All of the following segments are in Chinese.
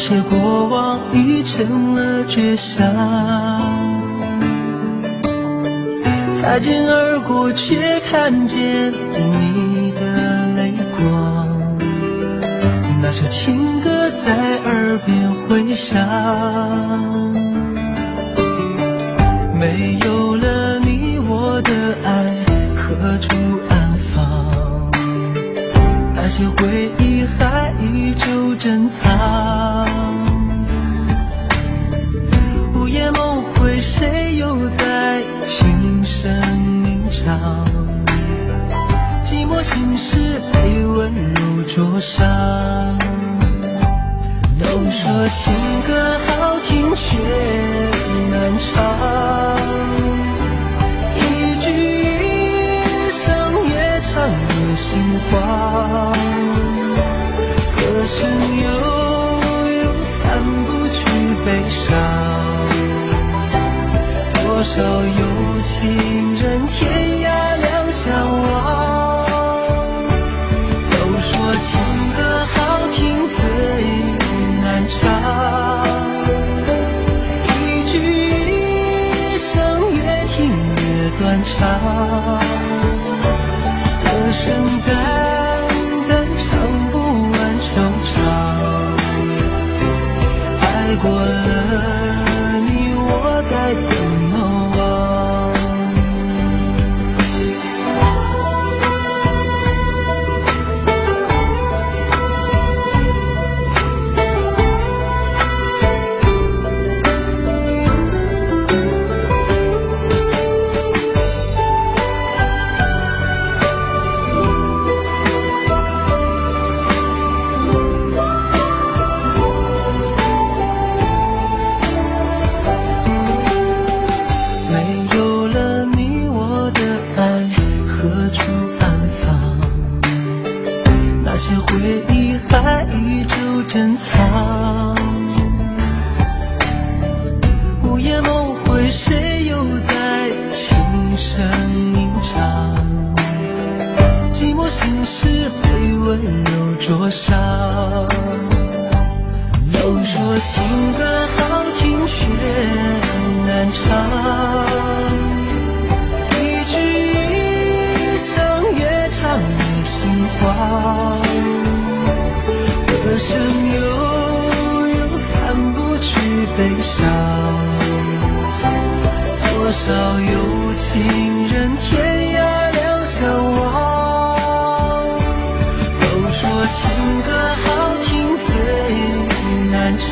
些过往已成了绝响。擦肩而过，却看见你的泪光。那首情歌在耳边回响，没有了你，我的爱何处安放？那些回忆还依旧珍藏。谁又在轻声吟唱？寂寞心事被温柔灼伤。都说情歌好听却难唱，少有情人天涯两相望，都说情歌好听最难唱，一句一声越听越断肠，歌声淡淡唱不完惆怅，爱过了安放？那些回忆还依旧珍藏。午夜梦回，谁又在轻声吟唱？寂寞心事被温柔灼伤。都说情歌好听却难唱，心慌，歌声悠悠散不去悲伤，多少有情人天涯两相望。都说情歌好听最难唱，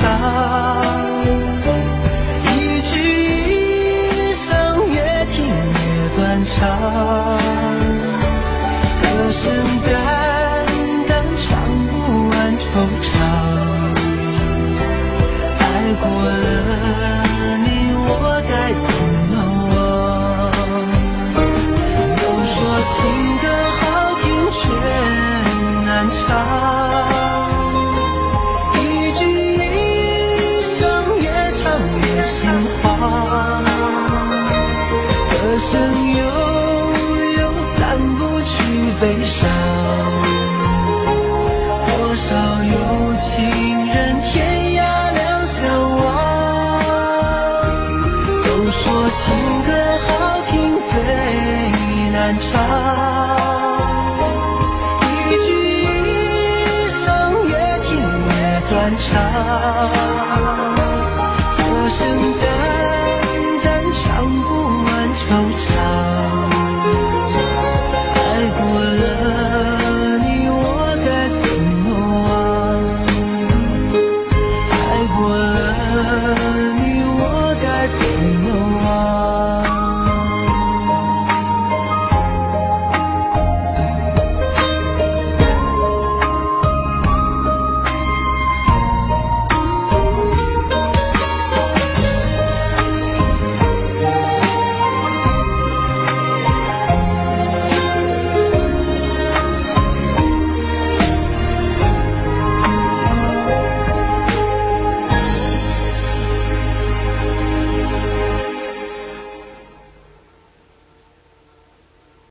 断肠，一句一声越听越断肠，